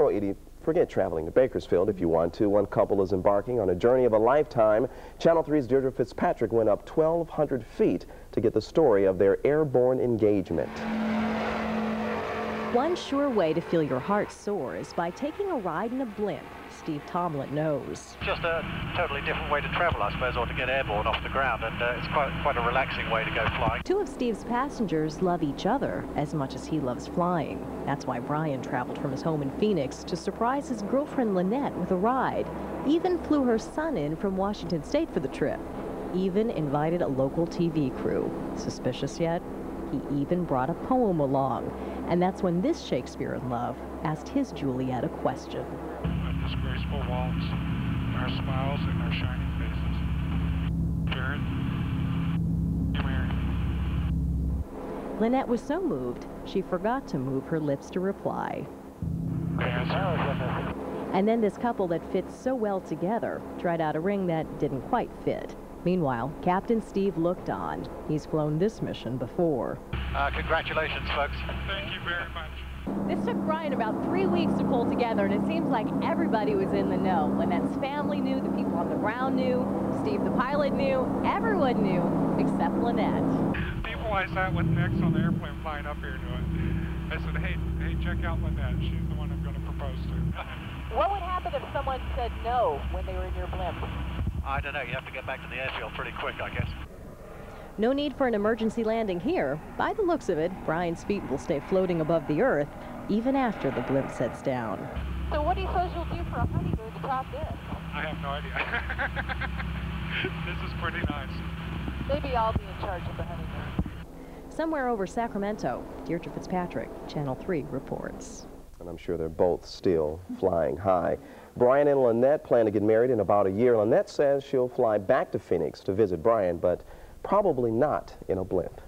Oh, Edie, forget traveling to Bakersfield if you want to. One couple is embarking on a journey of a lifetime. Channel 3's Deirdre Fitzpatrick went up 1,200 feet to get the story of their airborne engagement. One sure way to feel your heart soar is by taking a ride in a blimp. Steve Tomlin knows. Just a totally different way to travel, I suppose, or to get airborne off the ground, and uh, it's quite, quite a relaxing way to go flying. Two of Steve's passengers love each other as much as he loves flying. That's why Brian traveled from his home in Phoenix to surprise his girlfriend Lanette with a ride. Even flew her son in from Washington State for the trip. Even invited a local TV crew. Suspicious yet? He even brought a poem along. And that's when this Shakespeare in Love asked his Juliet a question. With this graceful waltz, our smiles and our shining faces. Jared, come here. Lanette was so moved, she forgot to move her lips to reply. And then this couple that fits so well together tried out a ring that didn't quite fit. Meanwhile, Captain Steve looked on. He's flown this mission before. Uh, congratulations, folks. Thank you very much. This took Brian about three weeks to pull together, and it seems like everybody was in the know. Lanette's family knew, the people on the ground knew, Steve the pilot knew, everyone knew, except Lanette. People I sat with next on the airplane flying up here knew it. I said, hey, hey, check out Lanette. She's the one I'm going to propose to. What would happen if someone said no when they were in your blimp? I don't know, you have to get back to the airfield pretty quick, I guess. No need for an emergency landing here. By the looks of it, Brian's feet will stay floating above the earth even after the blimp sets down. So what do you suppose you'll do for a honeymoon to top this? I have no idea. this is pretty nice. Maybe I'll be in charge of the honeymoon. Somewhere over Sacramento, Deirdre Fitzpatrick, Channel 3 reports. And I'm sure they're both still flying high. Brian and Lanette plan to get married in about a year. Lanette says she'll fly back to Phoenix to visit Brian, but probably not in a blimp.